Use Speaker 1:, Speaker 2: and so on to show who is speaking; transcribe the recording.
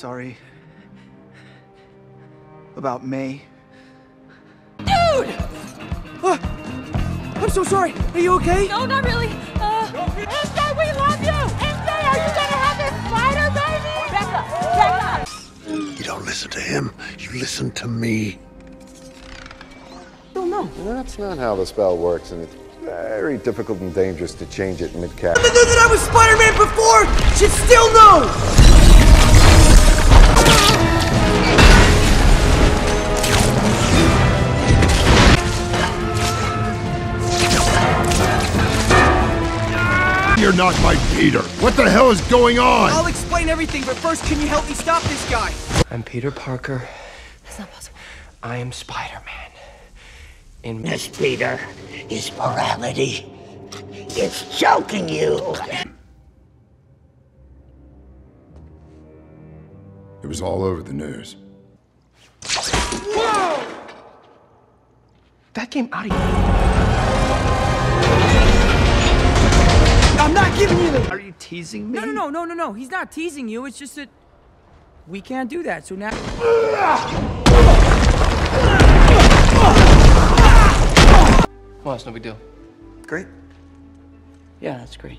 Speaker 1: Sorry. About May.
Speaker 2: Dude!
Speaker 1: I'm so sorry. Are you okay?
Speaker 2: No, not really. Uh,
Speaker 3: MJ, we love you! MJ, are you gonna have this spider, baby? Becca, Becca!
Speaker 4: You don't listen to him, you listen to me.
Speaker 5: That's not how the spell works, and it's very difficult and dangerous to change it mid-cast.
Speaker 1: I knew that I was Spider-Man before!
Speaker 4: You're not my Peter. What the hell is going on?
Speaker 1: I'll explain everything, but first, can you help me stop this guy?
Speaker 6: I'm Peter Parker.
Speaker 2: that's not possible.
Speaker 6: I am Spider-Man. In
Speaker 7: Miss Peter, is morality. It's choking you.
Speaker 5: It was all over the news. Whoa!
Speaker 6: That came out of you.
Speaker 1: Are you teasing me?
Speaker 8: No, no, no, no, no, no. He's not teasing you. It's just that we can't do that. So now.
Speaker 6: Well, it's no big deal.
Speaker 1: Great.
Speaker 8: Yeah, that's great.